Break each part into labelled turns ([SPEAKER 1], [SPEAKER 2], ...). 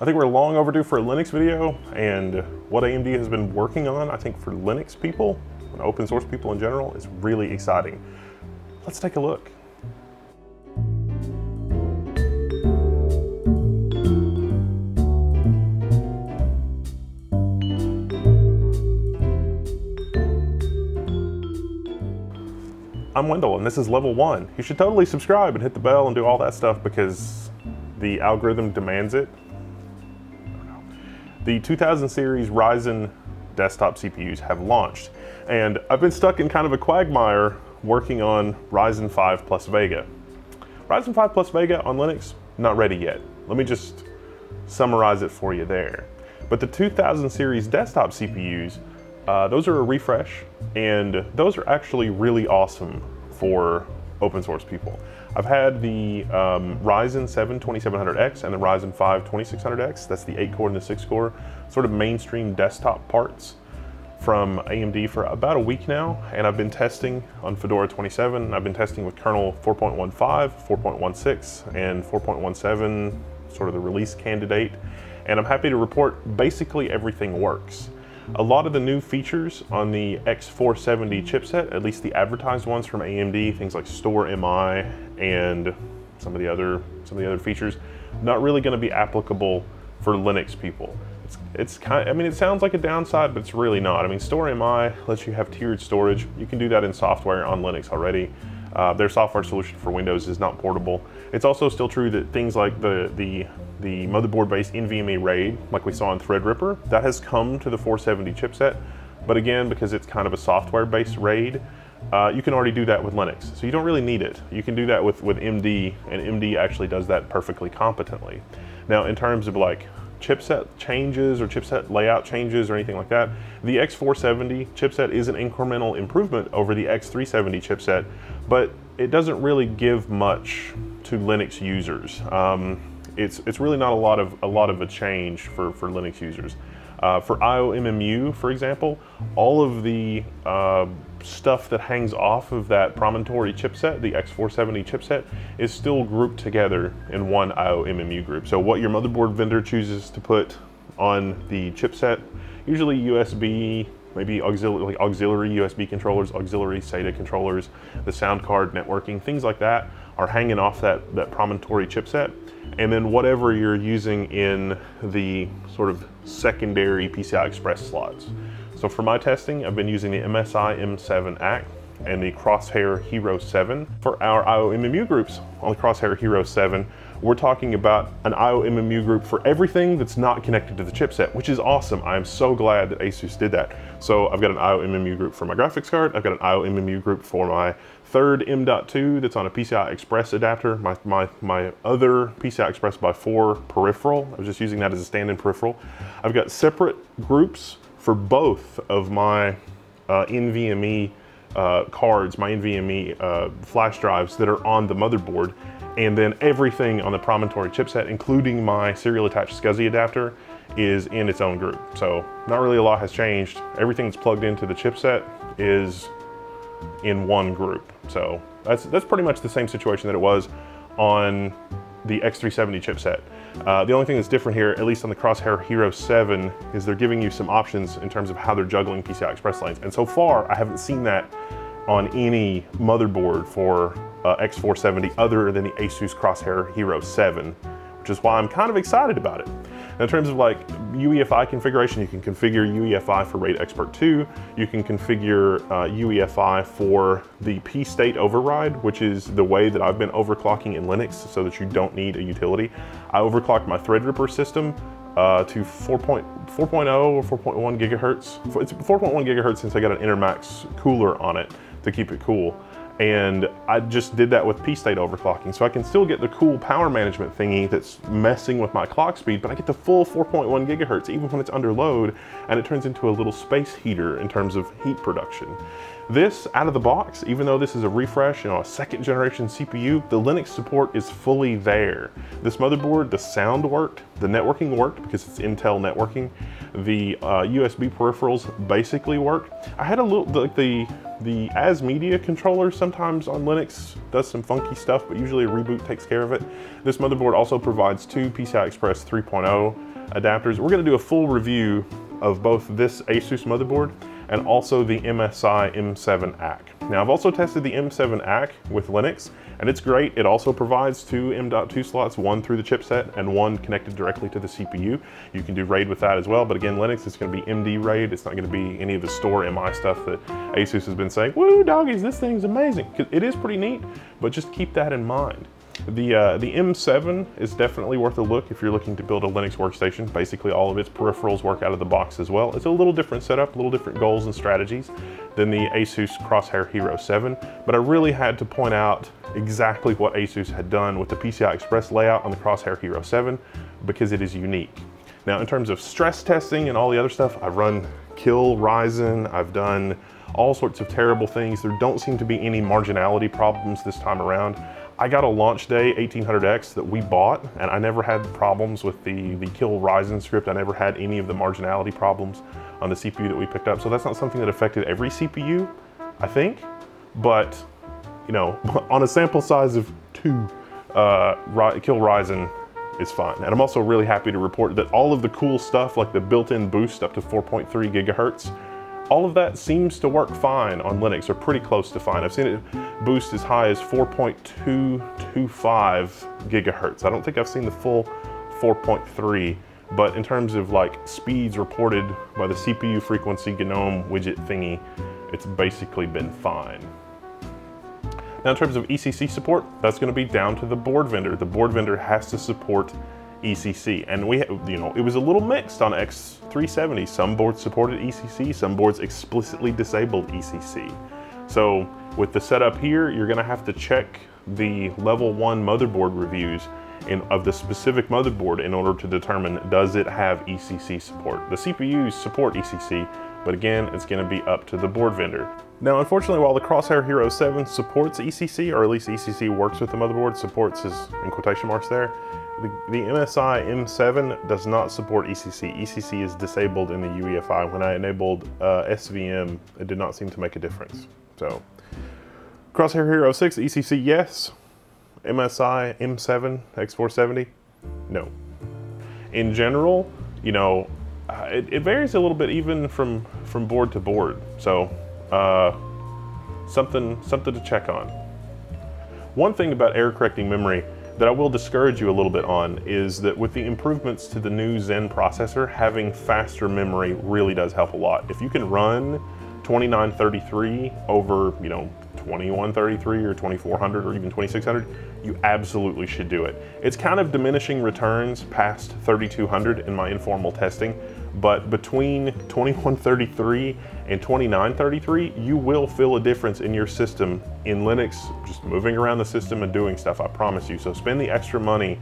[SPEAKER 1] I think we're long overdue for a Linux video and what AMD has been working on, I think for Linux people and open source people in general is really exciting. Let's take a look. I'm Wendell, and this is level one. You should totally subscribe and hit the bell and do all that stuff because the algorithm demands it. The 2000 series Ryzen desktop CPUs have launched, and I've been stuck in kind of a quagmire working on Ryzen 5 plus Vega. Ryzen 5 plus Vega on Linux, not ready yet. Let me just summarize it for you there. But the 2000 series desktop CPUs uh, those are a refresh, and those are actually really awesome for open source people. I've had the um, Ryzen 7 2700X and the Ryzen 5 2600X, that's the 8 core and the 6 core, sort of mainstream desktop parts from AMD for about a week now, and I've been testing on Fedora 27. I've been testing with kernel 4.15, 4.16, and 4.17, sort of the release candidate, and I'm happy to report basically everything works. A lot of the new features on the X470 chipset, at least the advertised ones from AMD, things like Store MI and some of the other some of the other features, not really going to be applicable for Linux people. It's, it's kind. Of, I mean, it sounds like a downside, but it's really not. I mean, Store MI lets you have tiered storage. You can do that in software on Linux already. Uh, their software solution for Windows is not portable. It's also still true that things like the the the motherboard-based NVMe RAID, like we saw in Threadripper, that has come to the 470 chipset. But again, because it's kind of a software-based RAID, uh, you can already do that with Linux. So you don't really need it. You can do that with, with MD, and MD actually does that perfectly competently. Now, in terms of like chipset changes or chipset layout changes or anything like that, the X470 chipset is an incremental improvement over the X370 chipset, but it doesn't really give much to Linux users. Um, it's it's really not a lot of a lot of a change for for Linux users. Uh, for IOMMU, for example, all of the uh, stuff that hangs off of that Promontory chipset, the X470 chipset, is still grouped together in one IOMMU group. So what your motherboard vendor chooses to put on the chipset, usually USB, maybe auxiliary, auxiliary USB controllers, auxiliary SATA controllers, the sound card networking, things like that are hanging off that, that Promontory chipset. And then whatever you're using in the sort of secondary PCI Express slots. So for my testing, I've been using the MSI M7 ACK and the Crosshair Hero 7. For our IOMMU groups on the Crosshair Hero 7, we're talking about an IOMMU group for everything that's not connected to the chipset, which is awesome. I am so glad that Asus did that. So I've got an IOMMU group for my graphics card, I've got an IOMMU group for my third M.2 that's on a PCI Express adapter, my, my, my other PCI Express by 4 peripheral. I was just using that as a stand-in peripheral. I've got separate groups for both of my uh, NVMe uh, cards, my NVMe uh, flash drives that are on the motherboard, and then everything on the Promontory chipset, including my serial attached SCSI adapter, is in its own group. So not really a lot has changed. Everything that's plugged into the chipset is in one group. So that's that's pretty much the same situation that it was on the X370 chipset. Uh, the only thing that's different here, at least on the Crosshair Hero 7, is they're giving you some options in terms of how they're juggling PCI Express lanes. And so far, I haven't seen that on any motherboard for uh, X470 other than the Asus Crosshair Hero 7, which is why I'm kind of excited about it. In terms of like UEFI configuration, you can configure UEFI for RAID Expert 2. You can configure uh, UEFI for the P-state override, which is the way that I've been overclocking in Linux so that you don't need a utility. I overclocked my Threadripper system uh, to 4.0 or 4.1 gigahertz. It's 4.1 gigahertz since I got an Enermax cooler on it to keep it cool and I just did that with P-state overclocking. So I can still get the cool power management thingy that's messing with my clock speed, but I get the full 4.1 gigahertz even when it's under load, and it turns into a little space heater in terms of heat production. This, out of the box, even though this is a refresh, you know, a second generation CPU, the Linux support is fully there. This motherboard, the sound worked, the networking worked because it's Intel networking, the uh, USB peripherals basically worked. I had a little, like the, The ASMedia controller sometimes on Linux does some funky stuff, but usually a reboot takes care of it. This motherboard also provides two PCI Express 3.0 adapters. We're gonna do a full review of both this Asus motherboard and also the MSI M7 ACK. Now I've also tested the M7 ACK with Linux and it's great. It also provides two M.2 slots, one through the chipset and one connected directly to the CPU. You can do RAID with that as well, but again, Linux is gonna be MD RAID. It's not gonna be any of the store MI stuff that Asus has been saying, woo doggies, this thing's amazing. It is pretty neat, but just keep that in mind. The, uh, the M7 is definitely worth a look if you're looking to build a Linux workstation. Basically all of its peripherals work out of the box as well. It's a little different setup, a little different goals and strategies than the Asus Crosshair Hero 7, but I really had to point out exactly what Asus had done with the PCI Express layout on the Crosshair Hero 7 because it is unique. Now in terms of stress testing and all the other stuff, I've run Kill Ryzen, I've done all sorts of terrible things. There don't seem to be any marginality problems this time around. I got a launch day 1800X that we bought and I never had problems with the, the kill Ryzen script. I never had any of the marginality problems on the CPU that we picked up. So that's not something that affected every CPU, I think. But, you know, on a sample size of two, uh, kill Ryzen is fine. And I'm also really happy to report that all of the cool stuff like the built-in boost up to 4.3 gigahertz all of that seems to work fine on Linux, or pretty close to fine. I've seen it boost as high as 4.225 gigahertz. I don't think I've seen the full 4.3, but in terms of like speeds reported by the CPU frequency GNOME widget thingy, it's basically been fine. Now in terms of ECC support, that's gonna be down to the board vendor. The board vendor has to support ECC. And we, have you know, it was a little mixed on X370. Some boards supported ECC, some boards explicitly disabled ECC. So with the setup here, you're gonna have to check the level one motherboard reviews in, of the specific motherboard in order to determine does it have ECC support. The CPUs support ECC, but again, it's gonna be up to the board vendor. Now, unfortunately, while the Crosshair Hero 7 supports ECC, or at least ECC works with the motherboard, supports is in quotation marks there, the, the MSI M7 does not support ECC. ECC is disabled in the UEFI. When I enabled uh, SVM, it did not seem to make a difference. So, Crosshair Hero 6, ECC, yes. MSI M7, X470, no. In general, you know, uh, it, it, varies a little bit even from, from board to board. So, uh, something, something to check on. One thing about error correcting memory that I will discourage you a little bit on is that with the improvements to the new Zen processor, having faster memory really does help a lot. If you can run 2933 over, you know, 2133 or 2400 or even 2600, you absolutely should do it. It's kind of diminishing returns past 3200 in my informal testing, but between 2133 and 2933, you will feel a difference in your system in Linux, just moving around the system and doing stuff, I promise you. So spend the extra money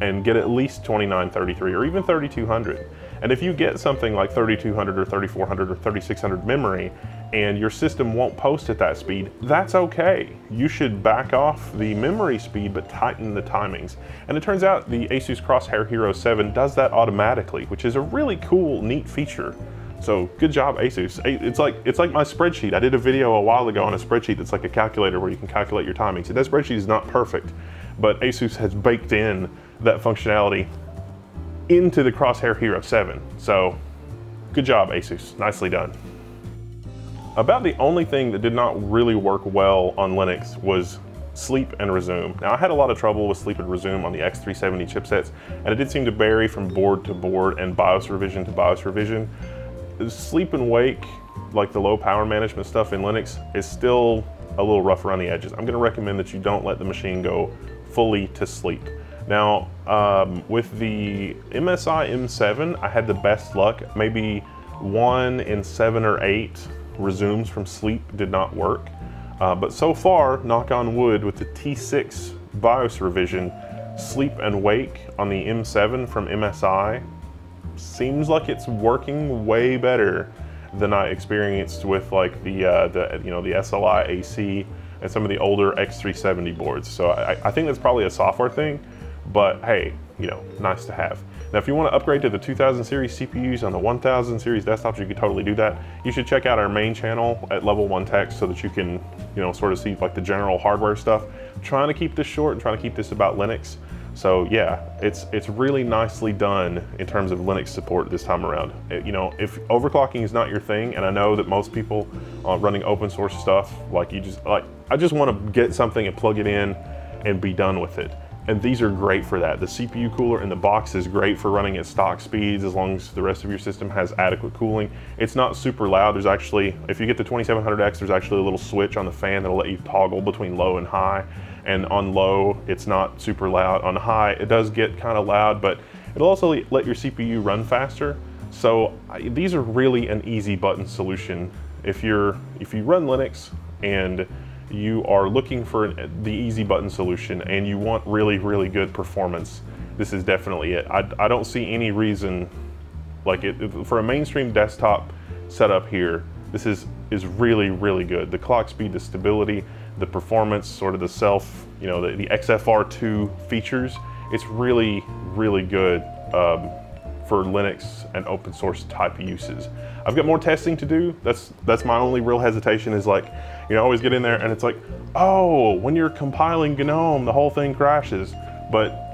[SPEAKER 1] and get at least 2933 or even 3200. And if you get something like 3200 or 3400 or 3600 memory and your system won't post at that speed, that's okay. You should back off the memory speed but tighten the timings. And it turns out the Asus Crosshair Hero 7 does that automatically, which is a really cool, neat feature. So good job, Asus. It's like it's like my spreadsheet. I did a video a while ago on a spreadsheet that's like a calculator where you can calculate your timings. That spreadsheet is not perfect, but Asus has baked in that functionality into the Crosshair Hero 7. So good job, Asus. Nicely done. About the only thing that did not really work well on Linux was sleep and resume. Now I had a lot of trouble with sleep and resume on the X370 chipsets, and it did seem to vary from board to board and BIOS revision to BIOS revision. Sleep and wake, like the low power management stuff in Linux, is still a little rough around the edges. I'm gonna recommend that you don't let the machine go fully to sleep. Now, um, with the MSI M7, I had the best luck. Maybe one in seven or eight resumes from sleep did not work. Uh, but so far, knock on wood, with the T6 BIOS revision, sleep and wake on the M7 from MSI seems like it's working way better than I experienced with like the uh, the you know the SLI AC and some of the older X370 boards. So I, I think that's probably a software thing but hey, you know, nice to have. Now, if you want to upgrade to the 2000 series CPUs on the 1000 series desktops, you could totally do that. You should check out our main channel at Level 1 Tech so that you can, you know, sort of see like the general hardware stuff. I'm trying to keep this short and trying to keep this about Linux. So yeah, it's it's really nicely done in terms of Linux support this time around. It, you know, if overclocking is not your thing, and I know that most people uh, running open source stuff, like you just like, I just want to get something and plug it in and be done with it. And these are great for that. The CPU cooler in the box is great for running at stock speeds as long as the rest of your system has adequate cooling. It's not super loud. There's actually, if you get the 2700X, there's actually a little switch on the fan that'll let you toggle between low and high and on low it's not super loud. On high it does get kind of loud, but it'll also let your CPU run faster. So these are really an easy button solution. If you're if you run Linux and you are looking for an, the easy button solution and you want really really good performance, this is definitely it. I, I don't see any reason like it for a mainstream desktop setup here. This is is really really good. The clock speed, the stability, the performance, sort of the self, you know, the, the XFR2 features, it's really, really good um, for Linux and open source type uses. I've got more testing to do. That's that's my only real hesitation is like, you know, always get in there and it's like, oh, when you're compiling GNOME, the whole thing crashes. But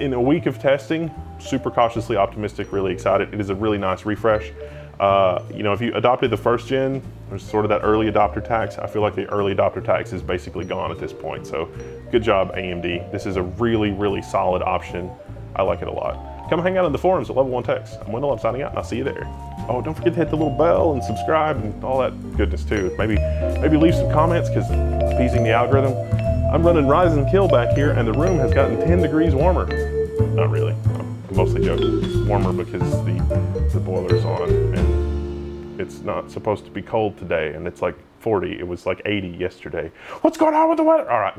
[SPEAKER 1] in a week of testing, super cautiously optimistic, really excited. It is a really nice refresh. Uh, you know, if you adopted the first gen, there's sort of that early adopter tax. I feel like the early adopter tax is basically gone at this point. So good job, AMD. This is a really, really solid option. I like it a lot. Come hang out in the forums at Level 1 Techs. I'm Wendell, I'm signing out, and I'll see you there. Oh, don't forget to hit the little bell and subscribe and all that goodness too. Maybe, maybe leave some comments because appeasing the algorithm. I'm running Ryzen Kill back here, and the room has gotten 10 degrees warmer. Not really. I'm mostly joking. It's warmer because the the boiler's on and it's not supposed to be cold today and it's like 40 it was like 80 yesterday what's going on with the weather all right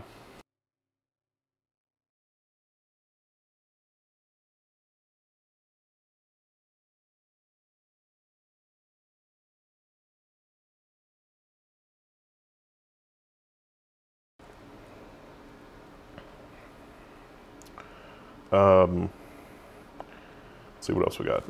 [SPEAKER 1] Um, let's see what else we got.